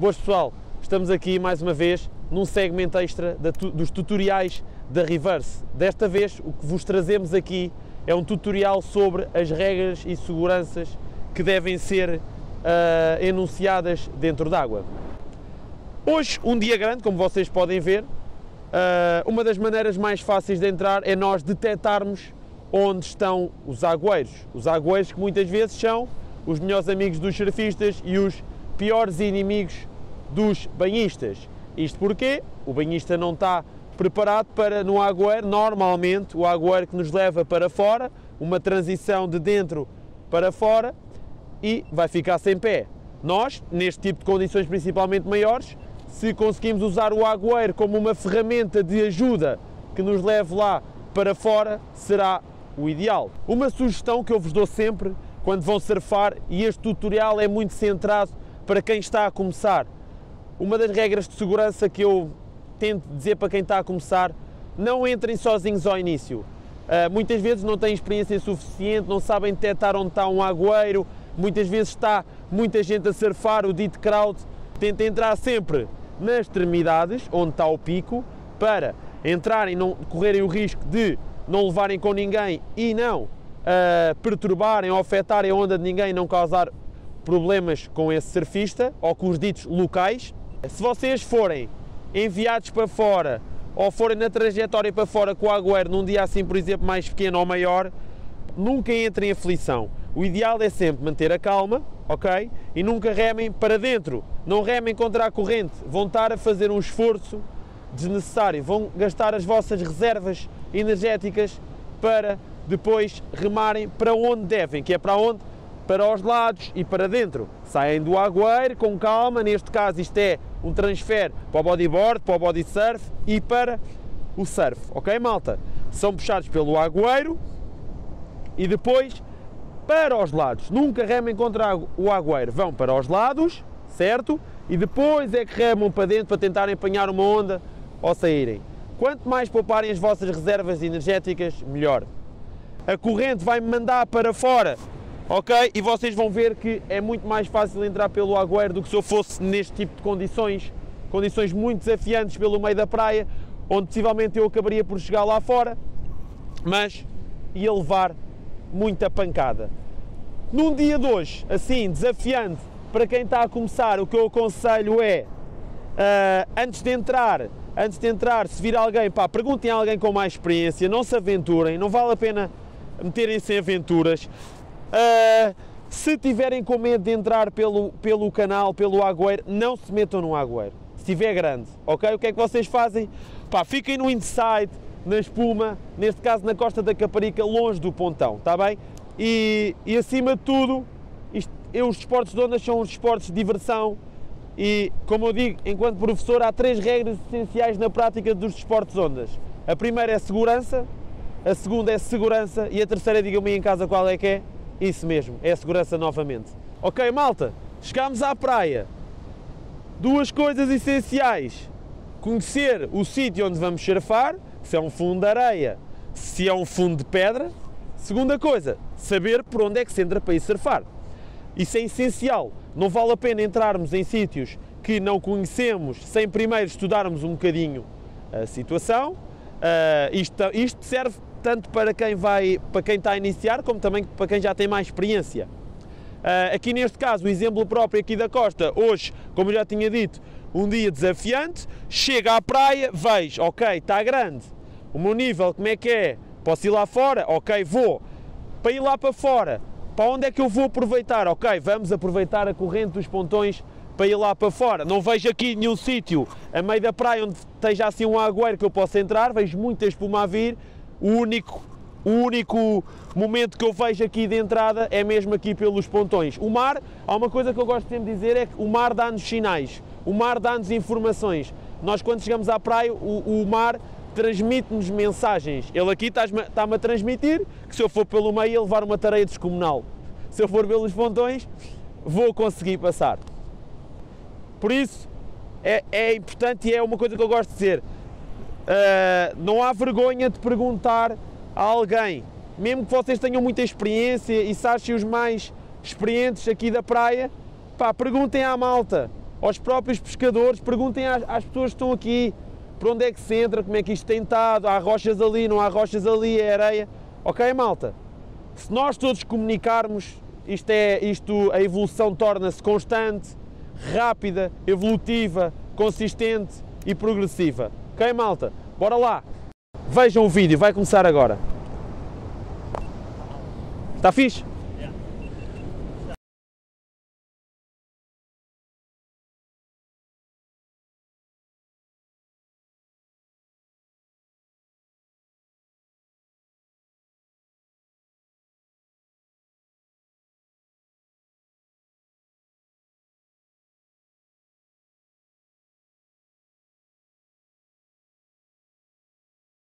Boas pessoal, estamos aqui mais uma vez num segmento extra dos tutoriais da Reverse. Desta vez o que vos trazemos aqui é um tutorial sobre as regras e seguranças que devem ser uh, enunciadas dentro d'água. Hoje, um dia grande, como vocês podem ver, uh, uma das maneiras mais fáceis de entrar é nós detectarmos onde estão os agueiros. Os agueiros que muitas vezes são os melhores amigos dos surfistas e os piores inimigos dos banhistas. Isto porque o banhista não está preparado para no agueiro, normalmente o agueiro que nos leva para fora, uma transição de dentro para fora e vai ficar sem pé. Nós, neste tipo de condições principalmente maiores, se conseguimos usar o agueiro como uma ferramenta de ajuda que nos leve lá para fora, será o ideal. Uma sugestão que eu vos dou sempre quando vão surfar, e este tutorial é muito centrado para quem está a começar. Uma das regras de segurança que eu tento dizer para quem está a começar, não entrem sozinhos ao início. Uh, muitas vezes não têm experiência suficiente, não sabem detectar onde está um agueiro, muitas vezes está muita gente a surfar, o dito crowd. Tentem entrar sempre nas extremidades, onde está o pico, para entrarem não correrem o risco de não levarem com ninguém e não uh, perturbarem ou afetarem a onda de ninguém não causar problemas com esse surfista ou com os ditos locais. Se vocês forem enviados para fora ou forem na trajetória para fora com o agueiro num dia assim, por exemplo, mais pequeno ou maior, nunca entrem em aflição. O ideal é sempre manter a calma, ok? E nunca remem para dentro. Não remem contra a corrente. Vão estar a fazer um esforço desnecessário. Vão gastar as vossas reservas energéticas para depois remarem para onde devem, que é para onde? Para os lados e para dentro. Saem do agueiro com calma, neste caso isto é um transfer para o bodyboard, para o body surf e para o surf, ok malta? São puxados pelo agueiro e depois para os lados. Nunca remem contra o agueiro, vão para os lados, certo? E depois é que remam para dentro para tentarem apanhar uma onda ou saírem. Quanto mais pouparem as vossas reservas energéticas, melhor. A corrente vai-me mandar para fora, ok? E vocês vão ver que é muito mais fácil entrar pelo agueiro do que se eu fosse neste tipo de condições, condições muito desafiantes pelo meio da praia, onde possivelmente eu acabaria por chegar lá fora, mas ia levar muita pancada. Num dia de hoje, assim, desafiante, para quem está a começar, o que eu aconselho é, uh, antes de entrar, antes de entrar, se vir alguém, pá, perguntem a alguém com mais experiência, não se aventurem, não vale a pena meterem-se em aventuras. Uh, se tiverem com medo de entrar pelo, pelo canal, pelo agueiro, não se metam no agueiro. Se estiver grande, ok? O que é que vocês fazem? Pá, fiquem no inside, na espuma, neste caso na costa da Caparica, longe do pontão, está bem? E, e acima de tudo, isto, eu, os esportes de ondas são os esportes de diversão, e, como eu digo, enquanto professor, há três regras essenciais na prática dos desportos ondas. A primeira é segurança, a segunda é segurança e a terceira, digam-me em casa qual é que é? Isso mesmo, é a segurança novamente. Ok, malta, chegámos à praia. Duas coisas essenciais. Conhecer o sítio onde vamos surfar, se é um fundo de areia, se é um fundo de pedra. Segunda coisa, saber por onde é que se entra para ir surfar. Isso é essencial. Não vale a pena entrarmos em sítios que não conhecemos sem primeiro estudarmos um bocadinho a situação. Uh, isto, isto, serve tanto para quem, vai, para quem está a iniciar como também para quem já tem mais experiência. Uh, aqui neste caso, o exemplo próprio aqui da costa, hoje, como já tinha dito, um dia desafiante, chega à praia, vejo, ok, está grande, o meu nível como é que é? Posso ir lá fora? Ok, vou. Para ir lá para fora, para onde é que eu vou aproveitar? Ok, vamos aproveitar a corrente dos pontões para ir lá para fora. Não vejo aqui nenhum sítio a meio da praia onde esteja assim um agueiro que eu possa entrar, vejo muita espuma a vir. O único, o único momento que eu vejo aqui de entrada é mesmo aqui pelos pontões. O mar, há uma coisa que eu gosto sempre de dizer, é que o mar dá-nos sinais, o mar dá-nos informações. Nós quando chegamos à praia, o, o mar transmite-nos mensagens. Ele aqui está-me está a transmitir que se eu for pelo meio ele levar uma tareia descomunal. Se eu for pelos pontões, vou conseguir passar. Por isso, é, é importante e é uma coisa que eu gosto de dizer. Uh, não há vergonha de perguntar a alguém, mesmo que vocês tenham muita experiência e se os mais experientes aqui da praia, pá, perguntem à malta, aos próprios pescadores, perguntem às, às pessoas que estão aqui, por onde é que se entra, como é que isto tem estado, há rochas ali, não há rochas ali, é areia. Ok, malta? Se nós todos comunicarmos, isto é, isto, a evolução torna-se constante, rápida, evolutiva, consistente e progressiva. Ok, malta? Bora lá! Vejam o vídeo, vai começar agora. Está fixe?